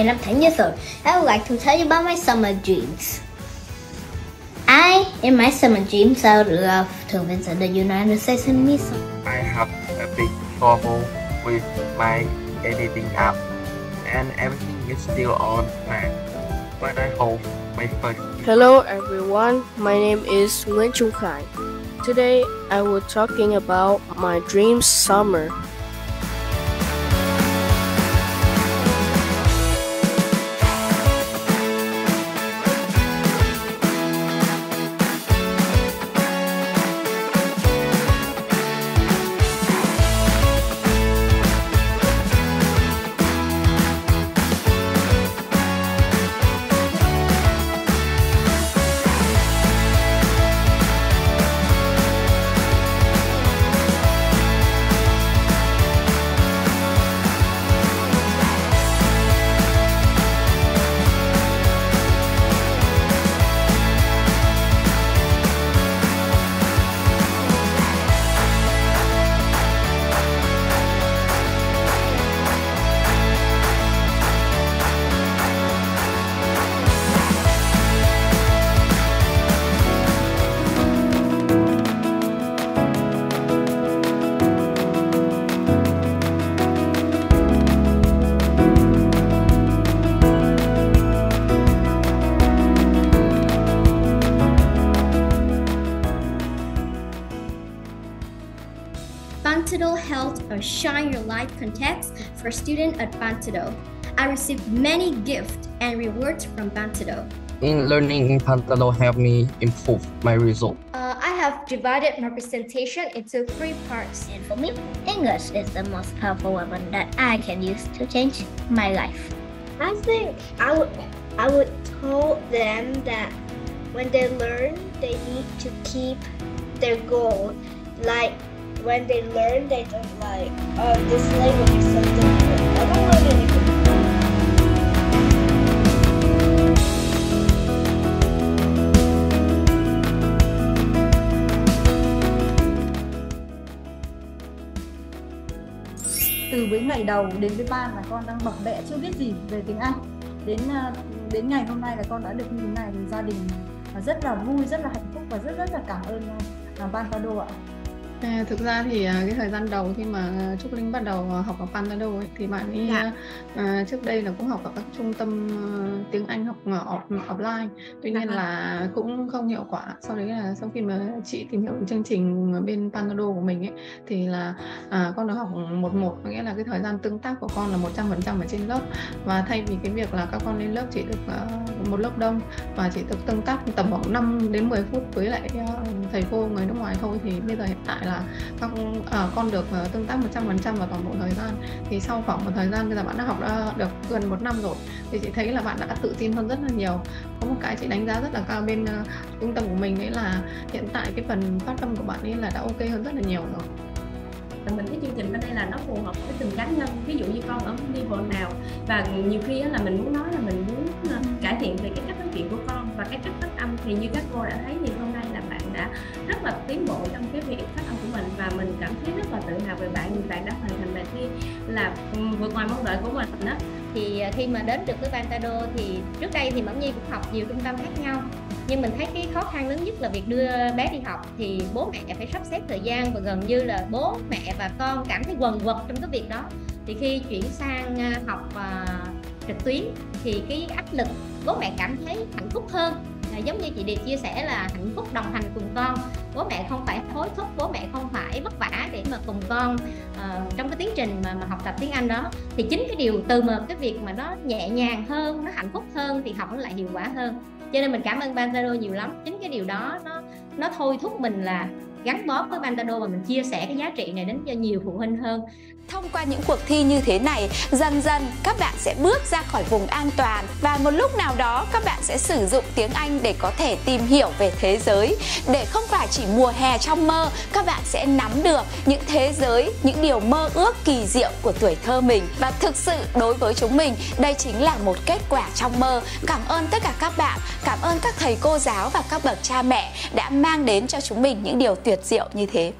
Jen and I'm 10 years old. I would like to tell you about my summer dreams. I, in my summer dreams, I would love to visit the United States and meet some. I have a big trouble with my editing app and everything is still on track. But I hope my first Hello everyone, my name is Nguyen Trung Khai. Today I will talking about my dream summer. Bantado held a Shine Your Light contest for students at Bantado. I received many gifts and rewards from Bantado. in learning in Pantalo helped me improve my result. Uh, I have divided my presentation into three parts. And for me, English is the most powerful weapon that I can use to change my life. I think I would I would tell them that when they learn they need to keep their goal. Like when they learn, they just like oh this language is so different. I don't learn anything. từ với ngày đầu đến với ba là con đang bập bẹ chưa biết gì về tiếng Anh đến ờ, đến ngày hôm nay là con đã được như thế này, thì gia đình à, rất là vui, rất là hạnh phúc và rất rất là cảm ơn à, ban Tado ạ À, thực ra thì à, cái thời gian đầu khi mà Trúc Linh bắt đầu học ở Pantado ấy, thì bạn ấy Dạ. à, trước đây là cũng học ở các trung tâm à, tiếng Anh học à, off, offline tuy nhiên Dạ. là cũng không hiệu quả sau đấy là sau khi mà chị tìm hiểu chương trình bên Pantado của mình ấy thì là à, con được học một một có nghĩa là cái thời gian tương tác của con là 100% ở trên lớp và thay vì cái việc là các con lên lớp chỉ được à, một lớp đông và chỉ được tương tác tầm khoảng 5 đến 10 phút với lại à, thầy cô người nước ngoài thôi thì bây giờ hiện tại là các à, con được à, tương tác 100% vào toàn bộ thời gian. Thì sau khoảng một thời gian bây giờ bạn đã học đã được gần một năm rồi thì chị thấy là bạn đã tự tin hơn rất là nhiều. Có một cái chị đánh giá rất là cao bên à, trung tâm của mình đấy là hiện tại cái phần phát âm của bạn ấy là đã ok hơn rất là nhiều rồi. Và mình cái chương trình bên đây là nó phù hợp với từng cá nhân ví dụ như con ở level nào. Và nhiều khi là mình muốn nói là mình muốn ờ, cải thiện về cái cách nói chuyện của con và cái cách phát âm. Thì như các cô đã thấy thì hôm nay là đã rất là tiến bộ trong cái việc phát âm của mình và mình cảm thấy rất là tự hào về bạn, vì bạn đã hoàn thành bài thi là ừ, vượt ngoài mong đợi của mình đó. Thì à, khi mà đến được với Bantado thì trước đây thì Mẫn Nhi cũng học nhiều trung tâm khác nhau, nhưng mình thấy cái khó khăn lớn nhất là việc đưa bé đi học thì bố mẹ phải sắp xếp thời gian và gần như là bố mẹ và con cảm thấy quần quật trong cái việc đó. Thì khi chuyển sang à, học à, trực tuyến thì cái áp lực bố mẹ cảm thấy hạnh phúc hơn à, giống như chị Điệp chia sẻ là hạnh phúc đồng hành cùng con. Bố mẹ không phải hối thúc bố mẹ không phải vất vả để mà cùng con uh, trong cái tiến trình mà, mà học tập tiếng Anh đó. Thì chính cái điều từ mà cái việc mà nó nhẹ nhàng hơn nó hạnh phúc hơn thì học nó lại hiệu quả hơn. Cho nên mình cảm ơn Bantado nhiều lắm. Chính cái điều đó nó nó thôi thúc mình là gắn bó với Bantado và mình chia sẻ cái giá trị này đến cho nhiều phụ huynh hơn Thông qua những cuộc thi như thế này, dần dần các bạn sẽ bước ra khỏi vùng an toàn và một lúc nào đó các bạn sẽ sử dụng tiếng Anh để có thể tìm hiểu về thế giới. Để không phải chỉ mùa hè trong mơ, các bạn sẽ nắm được những thế giới, những điều mơ ước kỳ diệu của tuổi thơ mình. Và thực sự đối với chúng mình, đây chính là một kết quả trong mơ. Cảm ơn tất cả các bạn, cảm ơn các thầy cô giáo và các bậc cha mẹ đã mang đến cho chúng mình những điều tuyệt tuyệt diệu như thế.